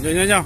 Jom, jom, jom.